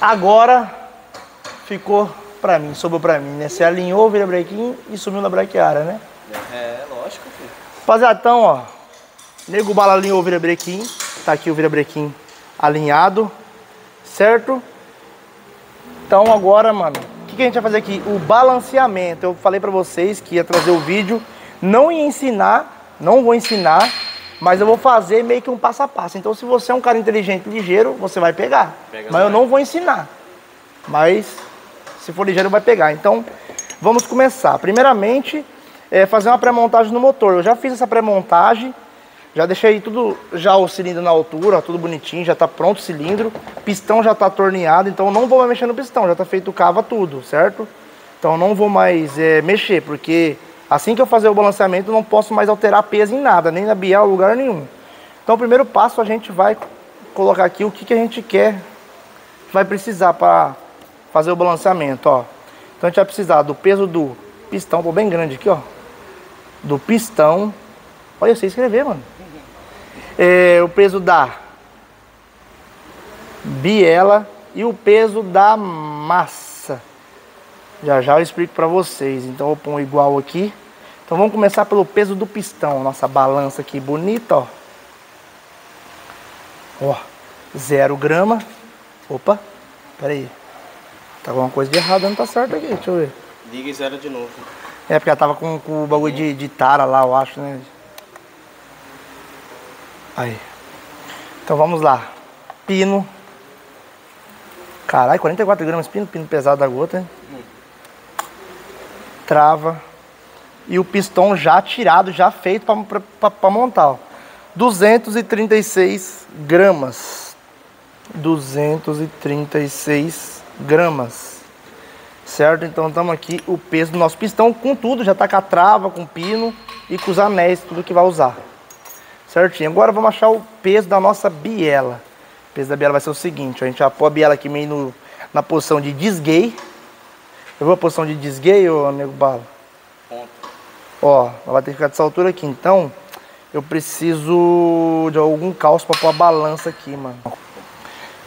Agora ficou pra mim, sobrou pra mim, né? Você alinhou o virabrequim e sumiu na braquiária, né? É, lógico, filho. Rapaziada, então, ó. Nego Bala alinhou o virabrequim. Tá aqui o virabrequim alinhado. Certo? Então agora, mano, o que, que a gente vai fazer aqui? O balanceamento. Eu falei pra vocês que ia trazer o vídeo. Não ia ensinar, não vou ensinar, mas eu vou fazer meio que um passo a passo. Então se você é um cara inteligente, ligeiro, você vai pegar. Pega mas eu não vou ensinar. Mas se for ligeiro, vai pegar. Então, vamos começar. Primeiramente, é fazer uma pré-montagem no motor. Eu já fiz essa pré-montagem, já deixei tudo, já o cilindro na altura, tudo bonitinho, já tá pronto o cilindro. Pistão já tá torneado, então eu não vou mais mexer no pistão, já tá feito cava tudo, certo? Então eu não vou mais é, mexer, porque assim que eu fazer o balanceamento, não posso mais alterar peso em nada, nem na biela, lugar nenhum. Então o primeiro passo a gente vai colocar aqui o que, que a gente quer, vai precisar para fazer o balanceamento, ó. Então a gente vai precisar do peso do pistão, tô bem grande aqui, ó. Do pistão. Olha, eu sei escrever, mano. É, o peso da biela e o peso da massa. Já já eu explico para vocês. Então eu ponho igual aqui. Então vamos começar pelo peso do pistão. Nossa balança aqui bonita, ó. Ó, zero grama. Opa, peraí. Tá alguma coisa de errado, não tá certo aqui, deixa eu ver. Liga e zero de novo. É, porque ela tava com, com o bagulho de, de tara lá, eu acho, né? Aí. Então vamos lá. Pino. Caralho, 44 gramas pino, pino pesado da gota, hein? Trava. E o pistão já tirado, já feito pra montar, ó. 236 gramas. 236 gramas. Certo? Então estamos aqui o peso do nosso pistão com tudo, já tá com a trava, com o pino e com os anéis, tudo que vai usar. Certinho. Agora vamos achar o peso da nossa biela. O peso da biela vai ser o seguinte, a gente pôr a biela aqui meio no- na posição de desguei. Eu vou a posição de desguei, ô nego bala? Ponto. Ó, ela vai ter que ficar dessa altura aqui. Então, eu preciso de algum calço pra pôr a balança aqui, mano.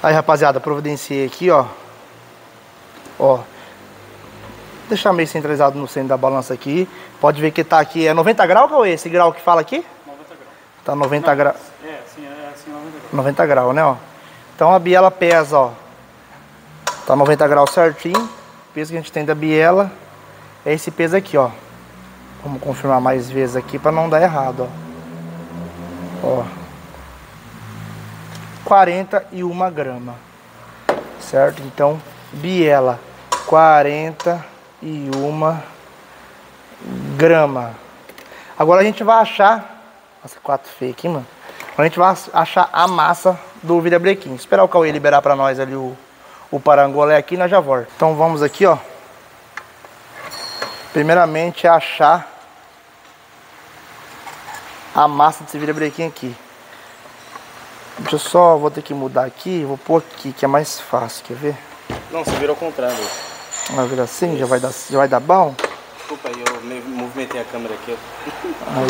Aí, rapaziada, providenciei aqui, ó. Ó. Deixar meio centralizado no centro da balança aqui. Pode ver que tá aqui. É 90 graus, qual é esse grau que fala aqui? 90 graus. Tá 90 graus. É, sim, é assim 90 graus. 90 graus, né, ó. Então a biela pesa, ó. Tá 90 graus certinho. Peso que a gente tem da biela é esse peso aqui, ó. Vamos confirmar mais vezes aqui para não dar errado, ó. Ó. 41 grama. Certo? Então, biela 41 grama. Agora a gente vai achar. Nossa, quatro feio aqui, mano. Agora a gente vai achar a massa do virabrequim. Esperar o Cauê liberar pra nós ali o, o parangolé aqui e nós já volta. Então vamos aqui, ó. Primeiramente achar a massa desse virabrequim aqui. Deixa eu só, vou ter que mudar aqui, vou pôr aqui que é mais fácil, quer ver? Não, você virou ao contrário. Vai vir assim, já vai dar, já vai dar bom? Desculpa aí, eu me- movimentei a câmera aqui. Aí,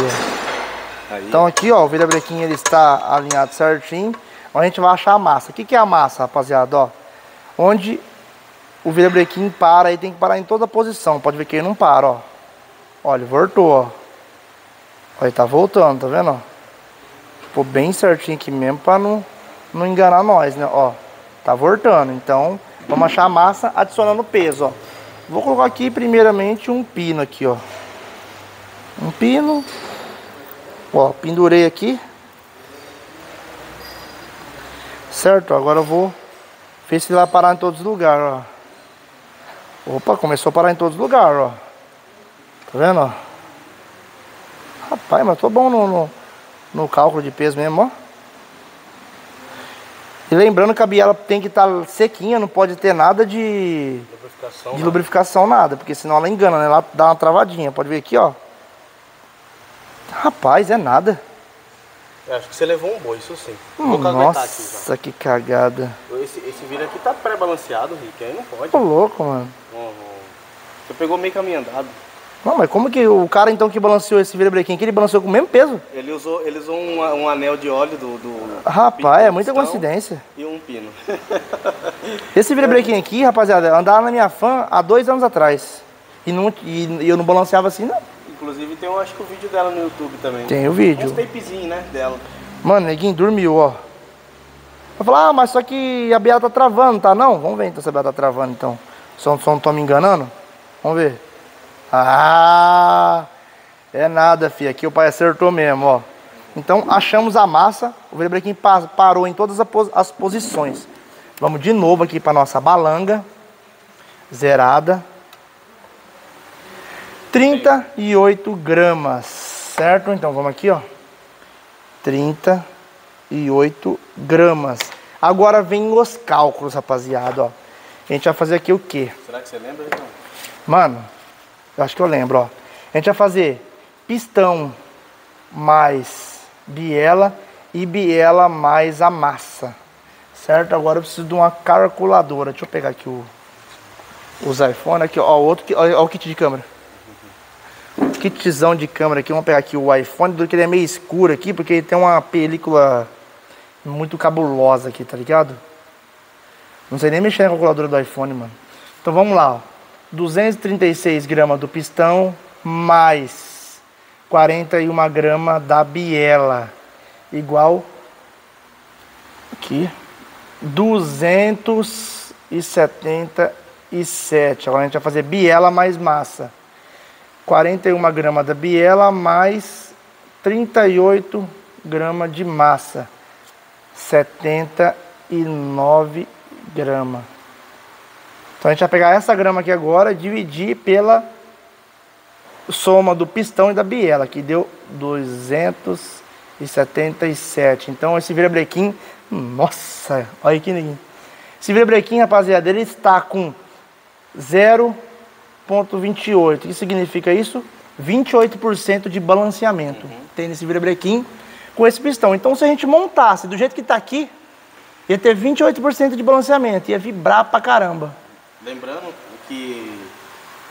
ó. Aí, Então aqui, ó, o virabrequim ele está alinhado certinho. Agora a gente vai achar a massa. O que, que é a massa, rapaziada? Ó, onde o virabrequim para, aí tem que parar em toda posição. Pode ver que ele não para, ó. Olha, voltou, ó. Olha, tá voltando, tá vendo, ó? Ficou bem certinho aqui mesmo pra não, não enganar nós, né? Ó, tá voltando. Então, vamos achar a massa adicionando peso, ó. Vou colocar aqui primeiramente um pino aqui, ó. Um pino. Ó, pendurei aqui. Certo? Agora eu vou ver se ele vai parar em todos os lugares, ó. Opa, começou a parar em todos os lugares, ó. Tá vendo, ó? Rapaz, mas tô bom no, no, no cálculo de peso mesmo, ó. E lembrando que a biela tem que estar sequinha, não pode ter nada de, lubrificação. de né? lubrificação, nada, porque senão ela engana, né? Ela dá uma travadinha. Pode ver aqui, ó. Rapaz, é nada. Eu acho que você levou um boi, isso sim. Vou caguetar aqui Nossa, que cagada. Esse, esse vira aqui tá pré-balanceado, Rick. Aí não pode. Tô louco, mano. Uhum. Você pegou meio caminho andado. Não, mas como que o cara então que balanceou esse virabrequim aqui, ele balanceou com o mesmo peso? Ele usou, ele usou um, um anel de óleo do. do Rapaz, é muita coincidência. E um pino. Esse virabrequim aqui, rapaziada, andava na minha fã há dois anos atrás. E, não, e eu não balanceava assim, não. Inclusive tem, eu acho que o vídeo dela no YouTube também. Tem o vídeo. Uns tapezinhos, né? Dela. Mano, neguinho dormiu, ó. Eu falei, ah, mas só que a biela tá travando, tá? Não, vamos ver então se a biela tá travando, então. Só, só não tô me enganando? Vamos ver. Ah, é nada, filho. Aqui o pai acertou mesmo, ó. Então, achamos a massa. O pa- parou em todas as posições. Vamos de novo aqui para nossa balanga. Zerada. 38 gramas, certo? Então, vamos aqui, ó. 38 gramas. Agora vem os cálculos, rapaziada, ó. A gente vai fazer aqui o quê? Será que você lembra, então? Mano, eu acho que eu lembro, ó. A gente vai fazer pistão mais biela e biela mais a massa. Certo? Agora eu preciso de uma calculadora. Deixa eu pegar aqui o, os iPhone aqui, ó. Outro, ó, ó o kit de câmera. Kitzão de câmera aqui. Vamos pegar aqui o iPhone, do que ele é meio escuro aqui, porque ele tem uma película muito cabulosa aqui, tá ligado? Não sei nem mexer na calculadora do iPhone, mano. Então vamos lá, ó. 236 gramas do pistão mais 41 gramas da biela. Igual aqui 277. Agora a gente vai fazer biela mais massa. 41 gramas da biela mais 38 gramas de massa. 79 gramas. Então a gente vai pegar essa grama aqui agora dividir pela soma do pistão e da biela, que deu 277. Então esse virabrequim, nossa, olha que neguinho. Esse virabrequim, rapaziada, ele está com 0,28. O que significa isso? 28% de balanceamento. Tem nesse virabrequim com esse pistão. Então se a gente montasse do jeito que está aqui, ia ter 28% de balanceamento, ia vibrar pra caramba. Lembrando que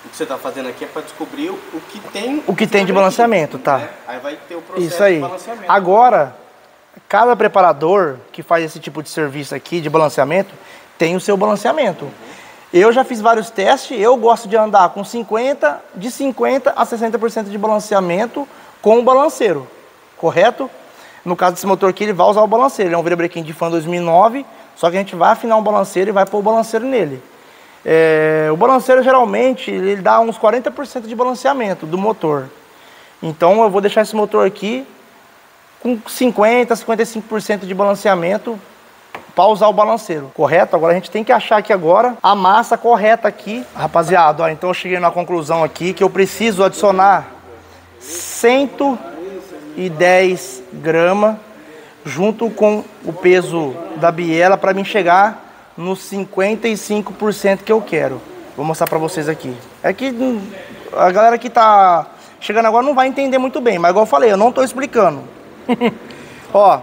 o que você está fazendo aqui é para descobrir o, que tem. O que tem de balanceamento, tá. né? Aí vai ter o processo Isso aí. de balanceamento. Agora, cada preparador que faz esse tipo de serviço aqui de balanceamento tem o seu balanceamento. Eu já fiz vários testes, eu gosto de andar com 50, de 50 a 60% de balanceamento com o balanceiro, correto? No caso desse motor aqui, ele vai usar o balanceiro. Ele é um virabrequim de fan 2009, só que a gente vai afinar um balanceiro e vai pôr o balanceiro nele. É, o balanceiro geralmente ele dá uns 40% de balanceamento do motor. Então eu vou deixar esse motor aqui com 50, 55% de balanceamento para usar o balanceiro, correto? Agora a gente tem que achar aqui agora a massa correta aqui. Rapaziada, ó, então eu cheguei na conclusão aqui que eu preciso adicionar 110 gramas junto com o peso da biela para mim chegar nos 55% que eu quero. Vou mostrar para vocês aqui. É que hum, a galera que tá chegando agora não vai entender muito bem, mas igual eu falei, eu não tô explicando. Ó,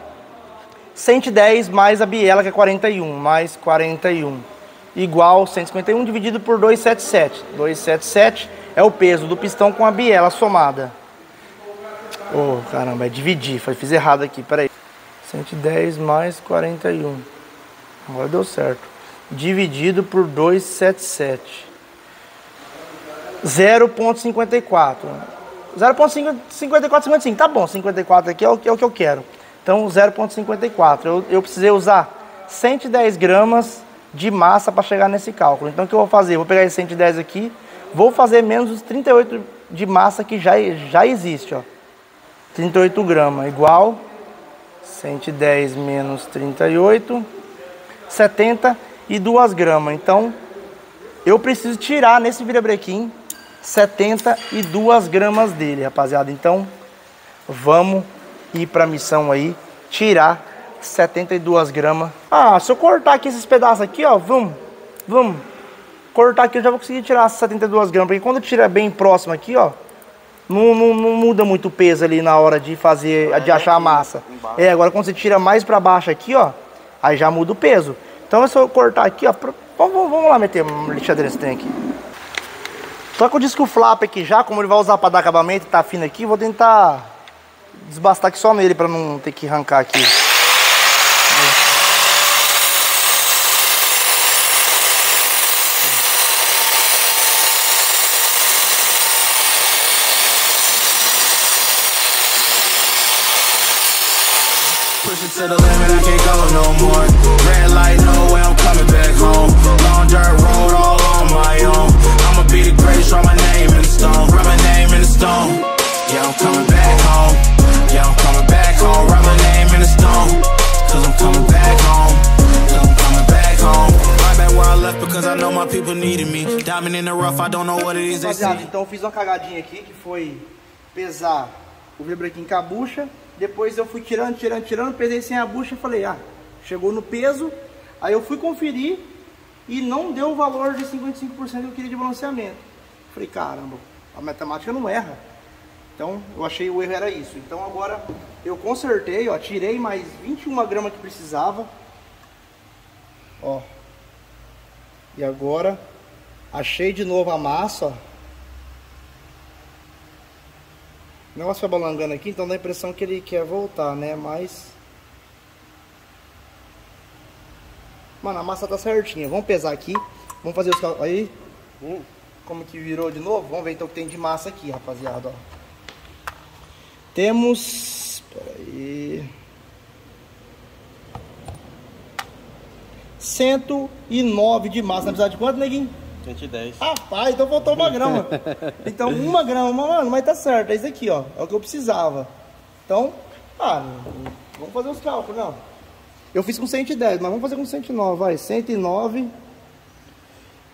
110 mais a biela que é 41, mais 41 igual 151 dividido por 277. 277 é o peso do pistão com a biela somada. Oh, caramba, é dividir, fiz errado aqui, peraí. 110 mais 41. Agora deu certo. Dividido por 277. 0.54. 0.54, 55. Tá bom, 54 aqui é o, é o que eu quero. Então, 0.54. Eu, eu precisei usar 110 gramas de massa para chegar nesse cálculo. Então, o que eu vou fazer? Vou pegar esse 110 aqui, vou fazer menos os 38 de massa que já, já existe, ó. 38 gramas, igual 110 menos 38, 72 gramas. Então, eu preciso tirar nesse virabrequim 72 gramas dele, rapaziada. Então, vamos ir para a missão aí, tirar 72 gramas. Ah, se eu cortar aqui esses pedaços aqui, ó, vamos, vamos. Cortar aqui eu já vou conseguir tirar 72 gramas, porque quando tira bem próximo aqui, ó, não, não, não muda muito o peso ali na hora de fazer, de achar a massa. É, agora quando você tira mais para baixo aqui, ó, aí já muda o peso. Então se eu cortar aqui, ó, vamos- vamos lá meter uma lixadeira nesse trem aqui. Só que eu disse que o flap aqui já, como ele vai usar para dar acabamento e tá fino aqui, vou tentar desbastar aqui só nele para não ter que arrancar aqui. Diamond in the rough, I don't know what it is Rapaziada, então eu fiz uma cagadinha aqui que foi pesar o vibrequim com a bucha. Depois eu fui tirando, tirando, tirando, pesei sem a bucha e falei, ah, chegou no peso. Aí eu fui conferir e não deu o valor de 55% que eu queria de balanceamento. Falei, caramba, a matemática não erra. Então eu achei o erro era isso. Então agora eu consertei, ó, tirei mais 21 gramas que precisava. Ó. E agora achei de novo a massa, ó. O negócio vai balangando aqui, então dá a impressão que ele quer voltar, né? Mas. Mano, a massa tá certinha. Vamos pesar aqui. Vamos fazer os cálculos. Aí. Hum. Como que virou de novo? Vamos ver então o que tem de massa aqui, rapaziada. Ó. Temos. Espera aí. 109 de massa. Na de quanto, neguinho? 110. Rapaz, então faltou uma grama. Então, uma grama, mano, mas tá certo. É isso aqui, ó. É o que eu precisava. Então, ah, vamos fazer os cálculos, não. Eu fiz com 110, mas vamos fazer com 109, vai. 109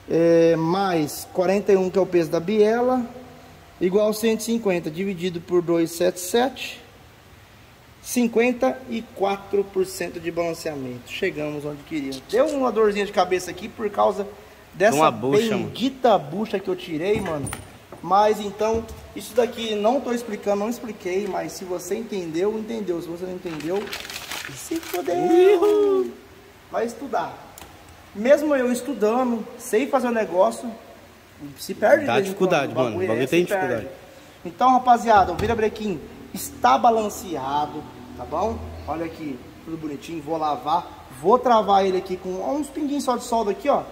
é, mais 41, que é o peso da biela, igual 150 dividido por 277. 54% de balanceamento. Chegamos onde queríamos. Deu uma dorzinha de cabeça aqui por causa dessa bucha, mano. bendita bucha que eu tirei, mano. Mas então, isso daqui não tô explicando, não expliquei, mas se você entendeu, entendeu. Se você não entendeu, se fodeu. Vai estudar. Mesmo eu estudando, sei fazer o negócio, se perde. Dá dificuldade, quando, mano. O é, bagulho se tem perde. dificuldade. Então, rapaziada, o virabrequim está balanceado, tá bom? Olha aqui, tudo bonitinho. Vou lavar, vou travar ele aqui com uns pinguinhos só de solda aqui, ó.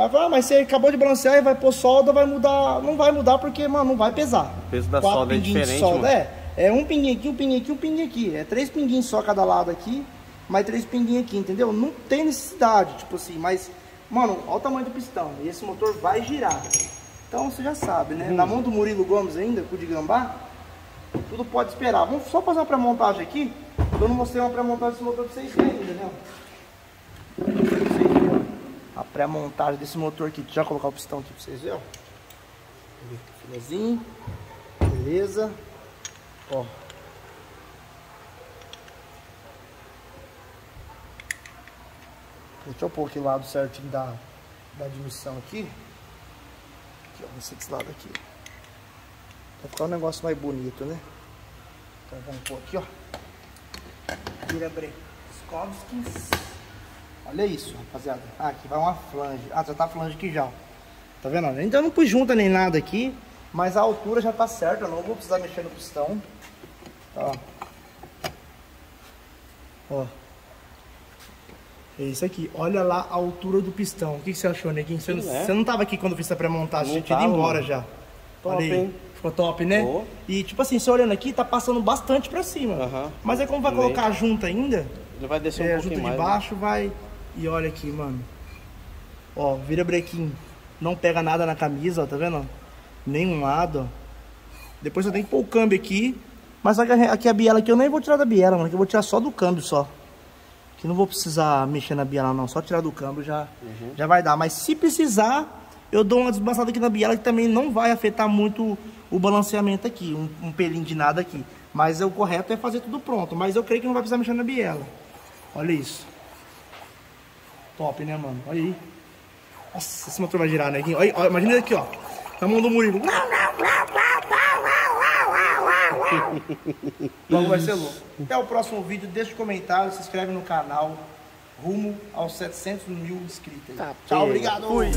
Aí fala, ah, mas você acabou de balancear e vai pôr solda, vai mudar. Não vai mudar porque, mano, não vai pesar. O peso da solda é diferente, mano. É, é um pinguinho aqui, um pinguinho aqui, um pinguinho aqui. É três pinguinhos só cada lado aqui, mais três pinguinhos aqui, entendeu? Não tem necessidade, tipo assim, mas, mano, olha o tamanho do pistão. E esse motor vai girar. Então você já sabe, né? Hum. Na mão do Murilo Gomes ainda, com o de gambá, tudo pode esperar. Vamos só fazer uma pré-montagem aqui. Eu não mostrei uma pré-montagem desse motor pra vocês verem ainda, né? Pra vocês verem, ó. A pré-montagem desse motor aqui. Deixa eu colocar o pistão aqui pra vocês verem. Filezinho. Beleza. Ó. Deixa eu pôr aqui o lado certinho da, da admissão aqui. Aqui, ó. Esse desse lado aqui. Pra ficar um negócio mais bonito, né? Então vamos pôr aqui, ó. Vira Brekowskis. Olha isso, rapaziada. Ah, aqui vai uma flange. Ah, já tá a flange aqui já. ó. Tá vendo? Ainda eu não pus junta nem nada aqui. Mas a altura já tá certa. Eu não vou precisar mexer no pistão. Ó. Ó. É isso aqui. Olha lá a altura do pistão. O que, que você achou, Neguinho? Você, não, Sim, é. você não tava aqui quando eu fiz a pré-montagem. Não Você tinha ido embora mano. já. Top, Olha aí. hein? Ficou top, né? Pô. E tipo assim, você olhando aqui, tá passando bastante pra cima. Aham. Mas aí como vai colocar junto ainda, Ele vai descer é, um a junta pouquinho de mais. né? baixo vai. E olha aqui, mano. Ó, vira brequim. Não pega nada na camisa, ó, tá vendo? Nenhum lado, ó. Depois eu tenho que pôr o câmbio aqui. Mas aqui a- aqui a biela aqui eu nem vou tirar da biela, mano. Que eu vou tirar só do câmbio só. Que não vou precisar mexer na biela não. Só tirar do câmbio já, Uhum. já vai dar. Mas se precisar, eu dou uma desbaçada aqui na biela que também não vai afetar muito o balanceamento aqui. Um, um pelinho de nada aqui. Mas o correto é fazer tudo pronto. Mas eu creio que não vai precisar mexer na biela. Olha isso. Top, né, mano? Olha aí. Nossa, esse motor vai girar, né? Olha, olha, imagina aqui, ó. Na mão do Murilo. Logo vai ser louco. Até o próximo vídeo. Deixa o comentário, se inscreve no canal. Rumo aos 700 mil inscritos. aí. Tá, Tchau, obrigado. Fui.